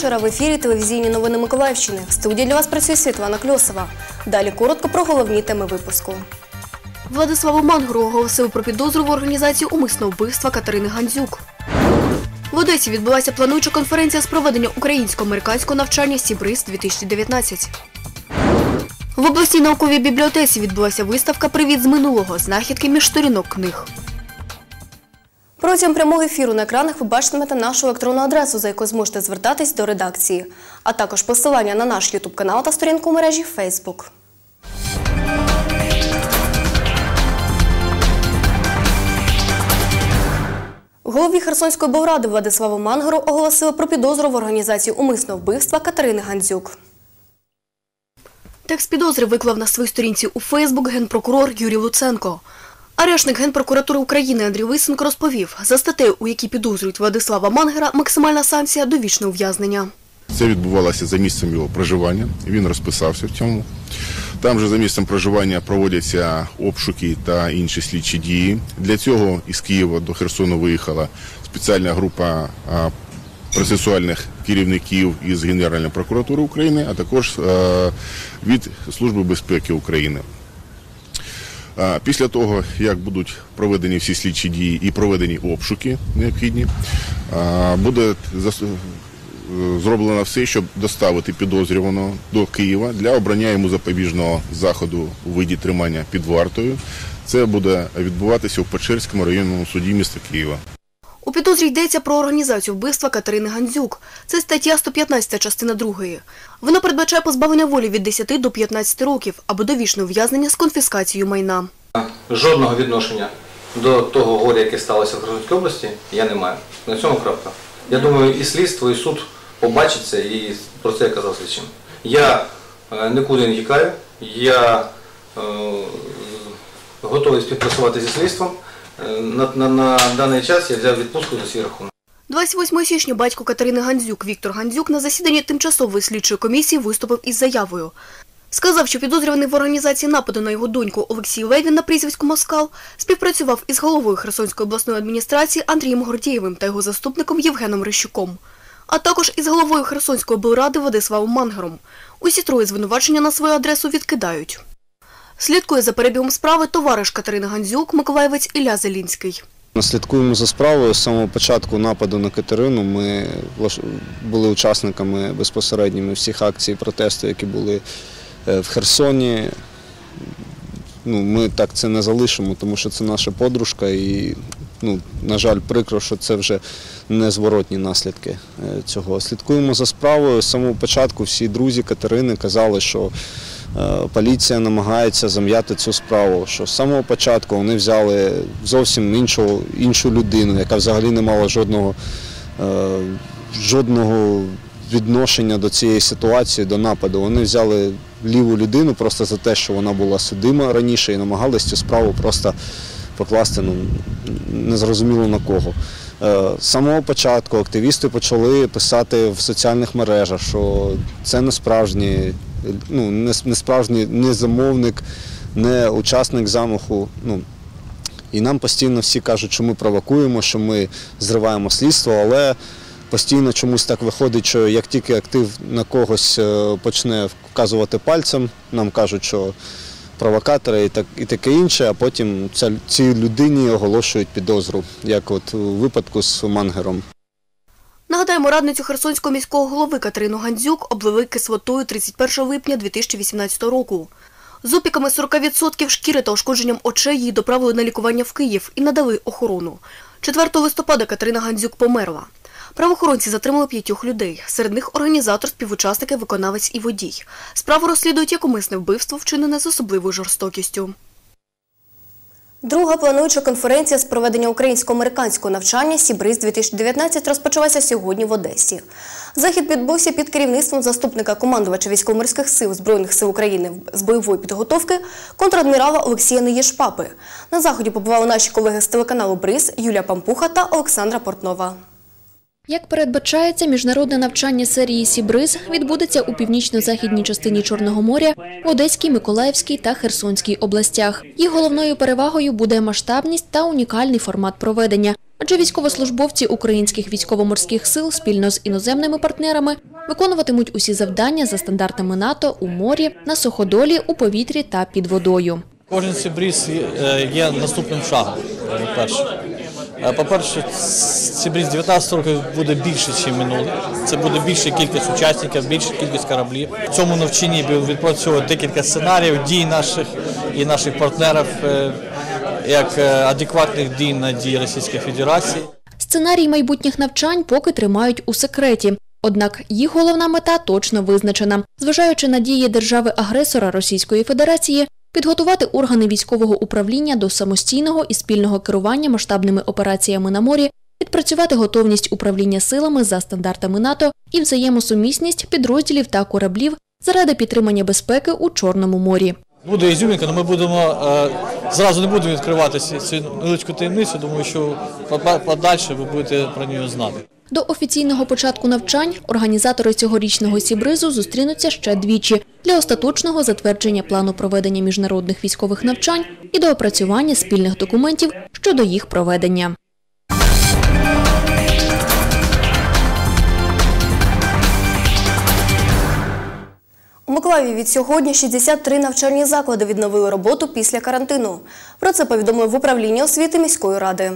Вечора. В ефірі телевізійні новини Миколаївщини. В студії для вас працює Світлана Кльосова. Далі коротко про головні теми випуску. Владиславу Мангуру оголосили про підозру в організації умисного вбивства Катерини Гандзюк. В Одесі відбулася плануюча конференція з проведення українсько-американського навчання Сібриз 2019. В обласній науковій бібліотеці відбулася виставка Привіт з минулого знахідки між сторінок книг. Протягом прямого ефіру на екранах ви бачитимете нашу електронну адресу, за якою зможете звертатись до редакції, а також посилання на наш ютуб канал та сторінку у мережі Facebook. Голові Херсонської Бовради Владиславу Мангору оголосили про підозру в організації умисного вбивства Катерини Гандзюк. Текст підозри виклав на своїй сторінці у Фейсбук генпрокурор Юрій Луценко. Арешник Генпрокуратури України Андрій Лисенко розповів, за статтею, у якій підозрюють Владислава Мангера, максимальна санкція – довічне ув'язнення. Це відбувалося за місцем його проживання. Він розписався в цьому. Там же за місцем проживання проводяться обшуки та інші слідчі дії. Для цього із Києва до Херсону виїхала спеціальна група процесуальних керівників із Генеральної прокуратури України, а також е, від Служби безпеки України. Після того, як будуть проведені всі слідчі дії і проведені обшуки необхідні, буде е, зроблено все, щоб доставити підозрюваного до Києва для обрання йому запобіжного заходу у виді тримання під вартою. Це буде відбуватися в Печерському районному суді міста Києва. У підозрі йдеться про організацію вбивства Катерини Гандзюк. Це стаття 115, частина 2. Вона передбачає позбавлення волі від 10 до 15 років або довічне ув'язнення з конфіскацією майна. Жодного відношення до того горя, яке сталося в Херсонській області, я не маю. На цьому крапка. Я думаю, і слідство, і суд побачить це, і про це я казав слідчим. Я е, нікуди не тікаю, я е, готовий співпрацювати зі слідством. Е, На, на, на даний час я взяв відпустку за свій рахунок. 28 січня батько Катерини Гандзюк Віктор Гандзюк на засіданні тимчасової слідчої комісії виступив із заявою. Сказав, що підозрюваний в організації нападу на його доньку Олексій Левін на прізвиську Москал співпрацював із головою Херсонської обласної адміністрації Андрієм Гордієвим та його заступником Євгеном Рищуком, а також із головою Херсонської облради Владиславом Мангером. Усі троє звинувачення на свою адресу відкидають. Слідкує за перебігом справи товариш Катерини Гандзюк, миколаївець Ілля Зелінський. Ми Слідкуємо за справою. З самого початку нападу на Катерину ми були учасниками безпосередніми всіх акцій протесту, які були е, в Херсоні. Ну, ми так це не залишимо, тому що це наша подружка і, ну, на жаль, прикро, що це вже незворотні наслідки е, цього. Слідкуємо за справою. З самого початку всі друзі Катерини казали, що поліція намагається зам'яти цю справу. Що з самого початку вони взяли зовсім іншу, іншу людину, яка взагалі не мала жодного, е, жодного відношення до цієї ситуації, до нападу. Вони взяли ліву людину просто за те, що вона була судима раніше, і намагалися цю справу просто покласти ну, незрозуміло на кого. Е, З самого початку активісти почали писати в соціальних мережах, що це не справжній, ну, не, справжній не замовник, не учасник замаху. Ну, і нам постійно всі кажуть, що ми провокуємо, що ми зриваємо слідство, але постійно чомусь так виходить, що як тільки актив на когось е, почне вказувати пальцем, нам кажуть, що провокатори і, так, і таке інше, а потім цій людині оголошують підозру, як от у випадку з Мангером. Нагадаємо, радницю Херсонського міського голови Катерину Гандзюк облили кислотою 31 липня 2018 року. З опіками 40% шкіри та ушкодженням очей її доправили на лікування в Київ і надали охорону. 4 листопада Катерина Гандзюк померла. Правоохоронці затримали п'ятьох людей. Серед них організатор, співучасники, виконавець і водій. Справу розслідують як умисне вбивство, вчинене з особливою жорстокістю. Друга плануюча конференція з проведення українсько-американського навчання «Сібриз-2019» розпочалася сьогодні в Одесі. Захід відбувся під керівництвом заступника командувача військово-морських сил Збройних сил України з бойової підготовки контрадмірала Олексія Неєшпапи. На заході побували наші колеги з телеканалу «Бриз» Юлія Пампуха та Олександра Портнова. Як передбачається, міжнародне навчання серії Сібриз відбудеться у північно-західній частині Чорного моря, в Одеській, Миколаївській та Херсонській областях. Їх головною перевагою буде масштабність та унікальний формат проведення. адже військовослужбовці українських військово-морських сил спільно з іноземними партнерами виконуватимуть усі завдання за стандартами НАТО у морі, на суходолі, у повітрі та під водою. Кожен Sea Breeze е, є наступним шагом. е, Перше. По-перше, Sea Breeze 19 років буде більше, ніж минулий. Це буде більша кількість учасників, більша кількість кораблів. В цьому навчанні відпрацьовувати декілька сценаріїв дій наших і наших партнерів е, як е, адекватних дій на дії Російської Федерації. Сценарій майбутніх навчань поки тримають у секреті. Однак їх головна мета точно визначена. Зважаючи на дії держави-агресора Російської Федерації, підготувати органи військового управління до самостійного і спільного керування масштабними операціями на морі, відпрацювати готовність управління силами за стандартами НАТО і взаємосумісність підрозділів та кораблів заради підтримання безпеки у Чорному морі. Буде ізюмінка, але ми будемо е, зразу не будемо відкривати цю невеличку таємницю, думаю, що пода- подальше ви будете про нього знати. До офіційного початку навчань організатори цьогорічного сібризу зустрінуться ще двічі для остаточного затвердження плану проведення міжнародних військових навчань і до опрацювання спільних документів щодо їх проведення. У Миколаєві від сьогодні 63 навчальні заклади відновили роботу після карантину. Про це повідомили в управлінні освіти міської ради.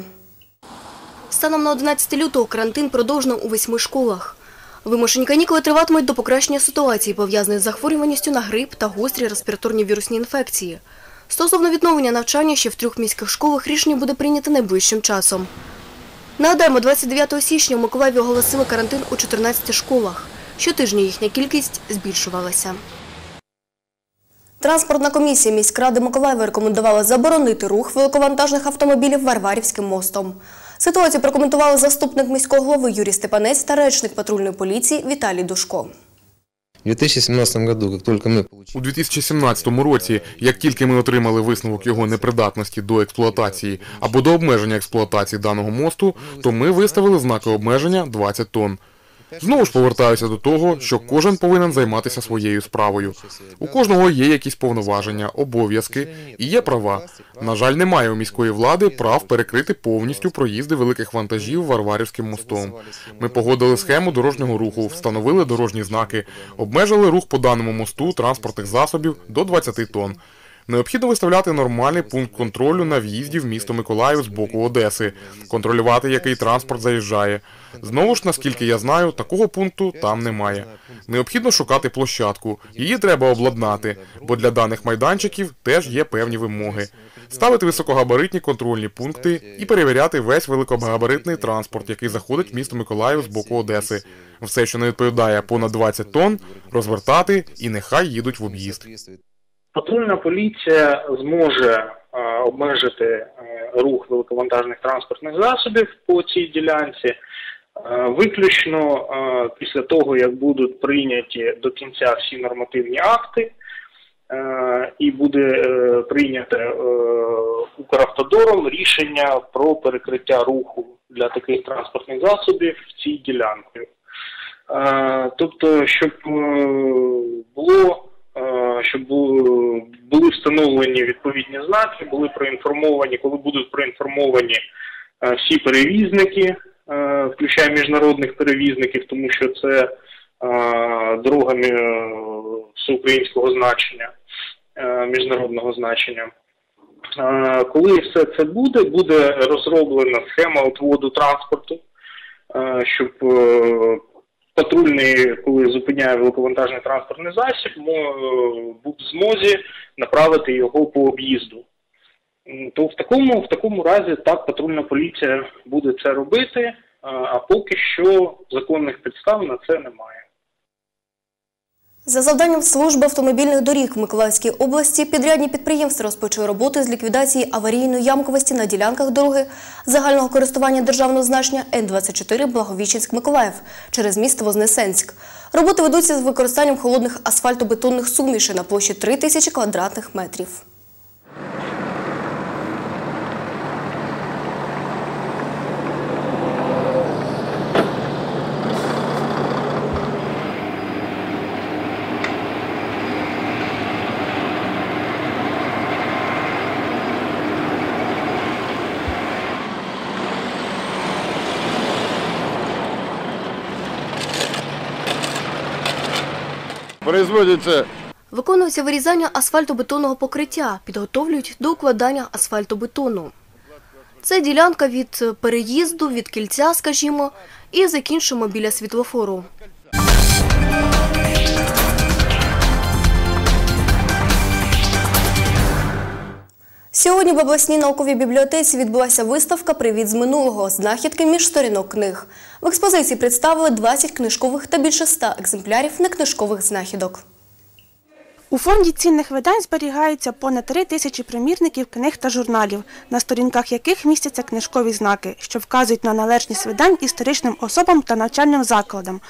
Станом на 11 лютого карантин продовжено у восьми школах. Вимушені канікули триватимуть до покращення ситуації, пов'язаної з захворюваністю на грип та гострі респіраторні вірусні інфекції. Стосовно відновлення навчання ще в трьох міських школах рішення буде прийнято найближчим часом. Нагадаємо, 29 січня у Миколаєві оголосили карантин у 14 школах. Щотижня їхня кількість збільшувалася. Транспортна комісія міськради Миколаєва рекомендувала заборонити рух великовантажних автомобілів Варварівським мостом. Ситуацію прокоментували заступник міського голови Юрій Степанець та речник патрульної поліції Віталій Душко. В 2017 году, как только мы У 2017 році, як тільки ми отримали висновок його непридатності до експлуатації або до обмеження експлуатації даного мосту, то ми виставили знаки обмеження 20 тонн. Знову ж повертаюся до того, що кожен повинен займатися своєю справою. У кожного є якісь повноваження, обов'язки і є права. На жаль, немає у міської влади прав перекрити повністю проїзди великих вантажів Варварівським мостом. Ми погодили схему дорожнього руху, встановили дорожні знаки, обмежили рух по даному мосту транспортних засобів до 20 тонн. Необхідно виставляти нормальний пункт контролю на в'їзді в місто Миколаїв з боку Одеси, контролювати, який транспорт заїжджає. Знову ж, наскільки я знаю, такого пункту там немає. Необхідно шукати площадку. Її треба обладнати, бо для даних майданчиків теж є певні вимоги. Ставити високогабаритні контрольні пункти і перевіряти весь великогабаритний транспорт, який заходить в місто Миколаїв з боку Одеси. Все, що не відповідає понад 20 тонн, розвертати і нехай їдуть в об'їзд. Патрульна поліція зможе е, обмежити е, рух великовантажних транспортних засобів по цій ділянці, е, виключно після того, як будуть прийняті до кінця всі нормативні акти, і буде прийняте Укравтодором рішення про перекриття руху для таких транспортних засобів в цій ділянці. Тобто, щоб було щоб бу- були встановлені відповідні знаки, були проінформовані, коли будуть проінформовані е, всі перевізники, е, включая міжнародних перевізників, тому що це е, дорога всеукраїнського значення, міжнародного значення. Коли все це буде, буде розроблена схема отводу транспорту, щоб патрульний, коли зупиняє великовантажний транспортний засіб, був в змозі направити його по об'їзду. То в такому, в такому разі так патрульна поліція буде це робити, а- а поки що законних підстав на це немає. За завданням служби автомобільних доріг в Миколаївській області підрядні підприємства розпочали роботи з ліквідації аварійної ямковості на ділянках дороги загального користування державного значення Н-24 Благовіченськ-Миколаїв через місто Вознесенськ. Роботи ведуться з використанням холодних асфальтобетонних сумішей на площі 3 тисячі квадратних метрів. Производится Виконується вирізання асфальтобетонного покриття, підготовлюють до укладання асфальтобетону. Це ділянка від переїзду, від кільця, скажімо, і закінчимо біля світлофору. Сьогодні в обласній науковій бібліотеці відбулася виставка Привіт з минулого. Знахідки між сторінок книг. В експозиції представили 20 книжкових та більше 100 екземплярів некнижкових знахідок. У фонді цінних видань зберігаються понад три тисячі примірників книг та журналів, на сторінках яких містяться книжкові знаки, що вказують на належність видань історичним особам та навчальним закладам.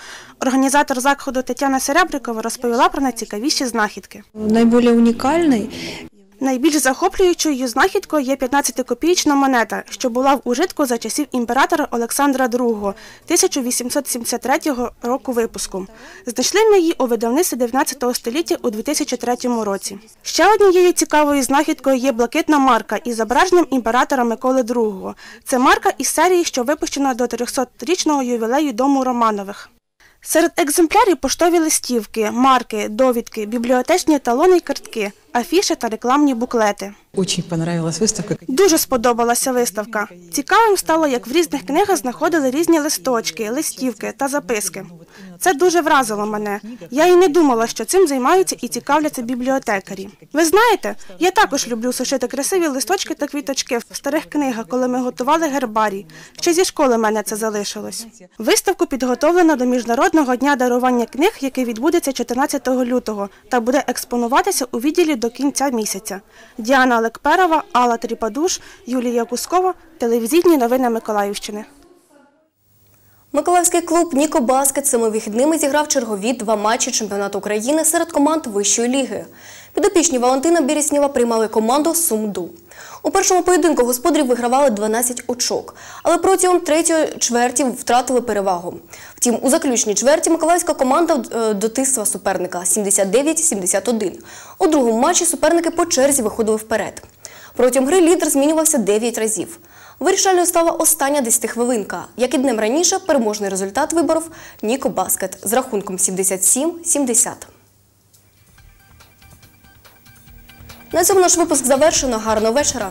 Організатор заходу Тетяна Серебрикова розповіла про найцікавіші знахідки. Наиболее уникальной Найбільш захоплюючою знахідкою є 15-копієчна монета, що була в ужитку за часів імператора Олександра II 1873 року випуску. Знайшли ми її у видавництві 19 століття у 2003 році. Ще однією цікавою знахідкою є блакитна марка із зображенням імператора Миколи II. Це марка із серії, що випущена до 300-річного ювілею дому Романових. Серед екземплярів поштові листівки, марки, довідки, бібліотечні талони й картки, афіши та рекламні буклети. очень понравилась выставка. Дуже сподобалася виставка. Цікавим стало, як в різних книгах знаходили різні листочки, листівки та записки. Це дуже вразило мене. Я і не думала, що цим займаються і цікавляться бібліотекарі. Ви знаєте, я також люблю сушити красиві листочки та квіточки в старих книгах, коли ми готували гербарій. Ще зі школи мене це залишилось. Виставку підготовлено до міжнародного дня дарування книг, який відбудеться 14 лютого, та буде експонуватися у відділі до кінця місяця. Діана Лекперова, Алла Тріпадуш, Юлія Кускова, телевізійні новини Миколаївщини. Миколаївський клуб Ніко Баскет цими вихідними зіграв чергові два матчі чемпіонату України серед команд вищої ліги. Підопічні Валентина Біріснєва приймали команду Сумду. У першому поєдинку господарі вигравали 12 очок, але протягом третьої чверті втратили перевагу. Втім, у заключній чверті миколаївська команда е, дотисла суперника 79-71. У другому матчі суперники по черзі виходили вперед. Протягом гри лідер змінювався 9 разів. Вирішальною стала остання 10-хвилинка. Як і днем раніше, переможний результат виборов Ніко Баскет з рахунком 77-70. На цьому наш випуск завершено. Гарного вечора.